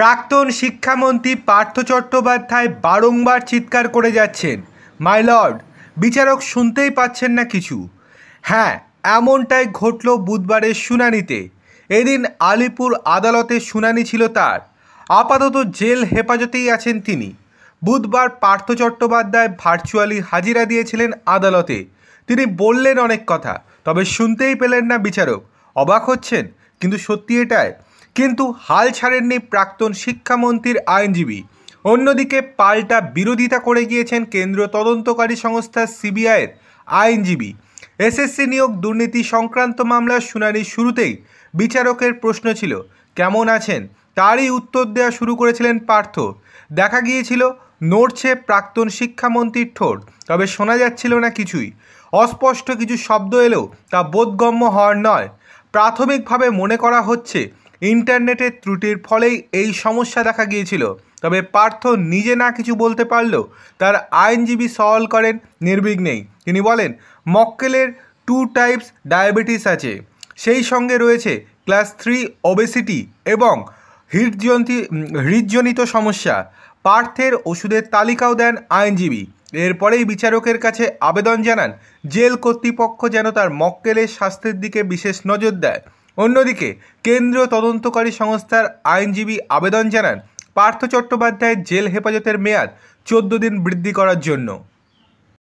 প্রাক্তন শিক্ষামন্ত্রী পার্থ চট্টোপাধ্যায় বারংবার চিৎকার করে যাচ্ছেন। মাই লর্ড, বিচারক শুনতেই পাচ্ছেন না কিছু। হ্যাঁ এমনটাই ঘটল বুধবারের শুনানিতে। এদিন আলিপুর আদালতে শুনানি ছিল তার। আপাতত জেল হেফাজতেই আছেন তিনি। বুধবার পার্থ চট্টোপাধ্যায় ভার্চুয়ালি হাজিরা দিয়েছিলেন আদালতে। তিনি বললেন অনেক কথা, তবে শুনতেই পেলেন না বিচারক। অবাক হচ্ছেন, কিন্তু সত্যি এটাই কিন্তু হাল ছাড়েননি প্রাক্তন শিক্ষামন্ত্রীর আইনজীবী। অন্যদিকে পাল্টা বিরোধিতা করে গিয়েছেন কেন্দ্র তদন্তকারী সংস্থা সিবিআইয়ের আইনজীবী। এসএসসি নিয়োগ দুর্নীতি সংক্রান্ত মামলার শুনানির শুরুতেই বিচারকের প্রশ্ন ছিল, কেমন আছেন? তারই উত্তর দেওয়া শুরু করেছিলেন পার্থ। দেখা গিয়েছিল, নড়ছে প্রাক্তন শিক্ষামন্ত্রীর ঠোঁট, তবে শোনা যাচ্ছিল না কিছুই। অস্পষ্ট কিছু শব্দ এলেও তা বোধগম্য হওয়ার নয়। প্রাথমিকভাবে মনে করা হচ্ছে ইন্টারনেটের ত্রুটির ফলেই এই সমস্যা দেখা গিয়েছিল। তবে পার্থ নিজে না কিছু বলতে পারলেও তার আইনজীবী সওয়াল করেন নির্বিঘ্নেই। তিনি বলেন, মক্কেলের টু টাইপস ডায়াবেটিস আছে। সেই সঙ্গে রয়েছে ক্লাস থ্রি ওবেসিটি এবং হৃদযন্ত্রী, হৃদজনিত সমস্যা। পার্থের ওষুধের তালিকাও দেন আইনজীবী। এরপরেই বিচারকের কাছে আবেদন জানান, জেল কর্তৃপক্ষ যেন তার মক্কেলের স্বাস্থ্যের দিকে বিশেষ নজর দেয়। অন্যদিকে, কেন্দ্রীয় তদন্তকারী সংস্থার আইনজীবী আবেদন জানান, পার্থ চট্টোপাধ্যায়ের জেল হেফাজতের মেয়াদ চোদ্দ দিন বৃদ্ধি করার জন্য।